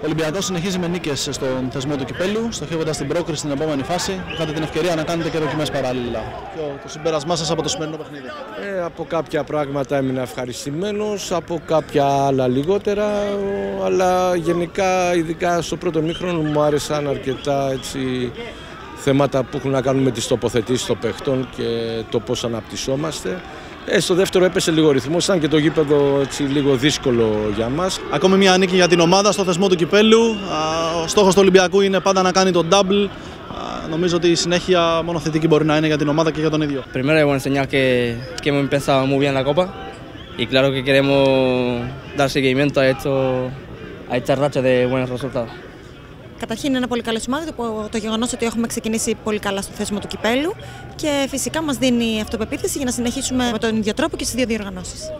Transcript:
Ο Ολυμπιακός συνεχίζει με νίκες στον θεσμό του κυπέλου, στοχεύοντας την πρόκριση στην επόμενη φάση. Είχατε την ευκαιρία να κάνετε και δοκιμές παράλληλα. Ποιο το συμπέρασμά σας από το σημερινό παιχνίδι; Ε, από κάποια πράγματα έμεινα ευχαριστημένος, από κάποια άλλα λιγότερα, αλλά γενικά, ειδικά στο πρώτο μήχρονο μου άρεσαν αρκετά έτσι, θέματα που έχουν να κάνουν με τις τοποθετήσεις των παιχτών και το πώς αναπτυσσόμαστε. Ε, στο δεύτερο έπεσε λίγο ρυθμός, ήταν και το γήπεδο έτσι, λίγο δύσκολο για μας. Ακόμη μια νίκη για την ομάδα στο θεσμό του κυπέλου. Α, Ο στόχος του Ολυμπιακού είναι πάντα να κάνει το double. Α, Νομίζω ότι η συνέχεια μόνο θετική μπορεί να είναι για την ομάδα και για τον ίδιο. Primero debo enseñar que, que hemos empezado muy bien la Copa y claro que queremos dar seguimiento a, esto, a esta racha de buenos resultados. Καταρχήν είναι ένα πολύ καλό σημάδι το, το γεγονός ότι έχουμε ξεκινήσει πολύ καλά στο θέσιμο του κυπέλου και φυσικά μας δίνει αυτοπεποίθηση για να συνεχίσουμε με τον ίδιο τρόπο και στις δύο διοργανώσεις.